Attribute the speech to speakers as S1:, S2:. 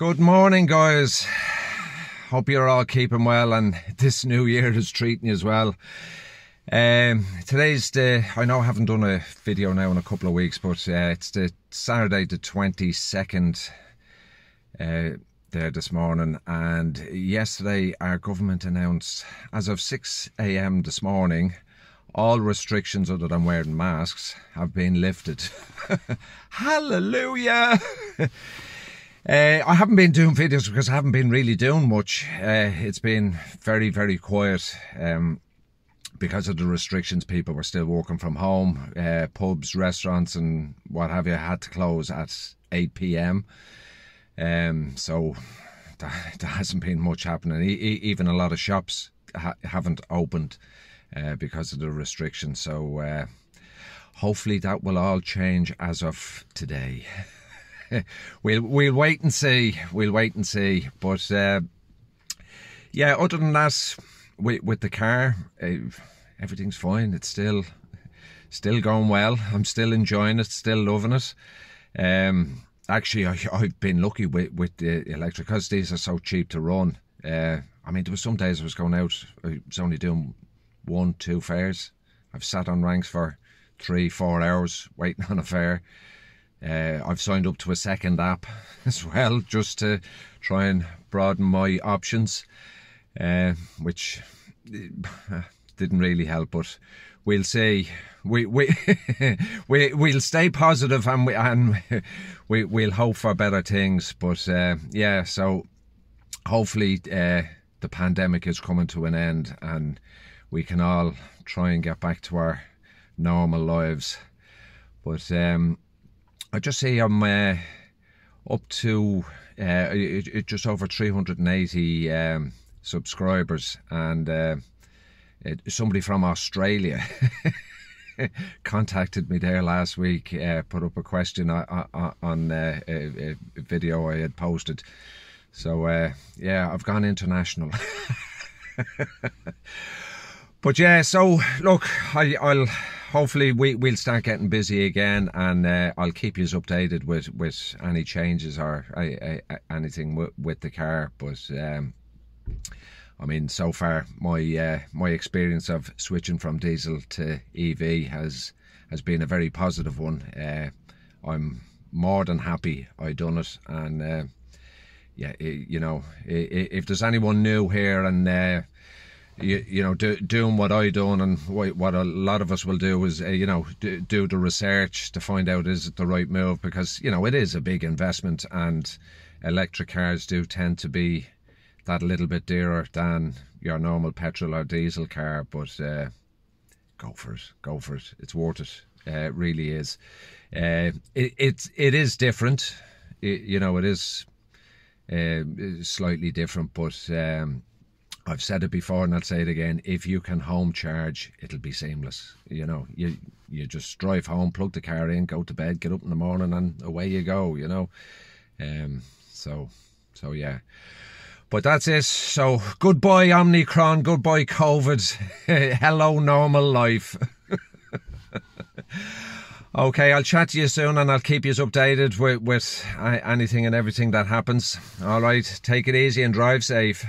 S1: Good morning, guys. Hope you're all keeping well and this new year is treating you as well. Um, today's the, I know I haven't done a video now in a couple of weeks, but uh, it's the Saturday the 22nd uh, there this morning. And yesterday, our government announced as of 6 a.m. this morning, all restrictions other than wearing masks have been lifted. Hallelujah! Uh, I haven't been doing videos because I haven't been really doing much. Uh, it's been very, very quiet um, because of the restrictions. People were still working from home. Uh, pubs, restaurants, and what have you had to close at 8 p.m. Um, so there, there, hasn't been much happening. E- even a lot of shops ha- haven't opened uh, because of the restrictions. So uh, hopefully that will all change as of today. we'll we'll wait and see. We'll wait and see. But uh, yeah, other than that, with, with the car, uh, everything's fine. It's still still going well. I'm still enjoying it. Still loving it. Um, actually, I, have been lucky with with the electric because these are so cheap to run. Uh, I mean, there were some days I was going out. I was only doing one, two fares. I've sat on ranks for three, four hours waiting on a fare. Uh, I've signed up to a second app as well, just to try and broaden my options, uh, which uh, didn't really help. But we'll see. We we we we'll stay positive and we and we we'll hope for better things. But uh, yeah, so hopefully uh, the pandemic is coming to an end and we can all try and get back to our normal lives. But um, I just say I'm uh, up to uh, just over 380 um, subscribers, and uh, somebody from Australia contacted me there last week, uh, put up a question on, on uh, a, video I had posted. So uh, yeah, I've gone international. but yeah, so look, I, I'll hopefully we, we'll start getting busy again and uh, I'll keep you updated with, with any changes or uh, uh, anything with, with the car. But um, I mean, so far my uh, my experience of switching from diesel to EV has has been a very positive one. Uh, I'm more than happy I done it and uh, yeah, you know, if there's anyone new here and you, you know, do, doing what I done and what a lot of us will do is, uh, you know, do, do, the research to find out is it the right move because, you know, it is a big investment and electric cars do tend to be that little bit dearer than your normal petrol or diesel car. But uh, go for it, go for it. It's worth it. Uh, it really is. Uh, it, it, it is different. It, you know, it is slightly different, but um, I've said it before and I'll say it again. If you can home charge, it'll be seamless. You know, you you just drive home, plug the car in, go to bed, get up in the morning, and away you go. You know, um. So, so yeah. But that's it. So goodbye Omicron, goodbye COVID. Hello normal life. okay, I'll chat to you soon and I'll keep you updated with, with anything and everything that happens. All right, take it easy and drive safe.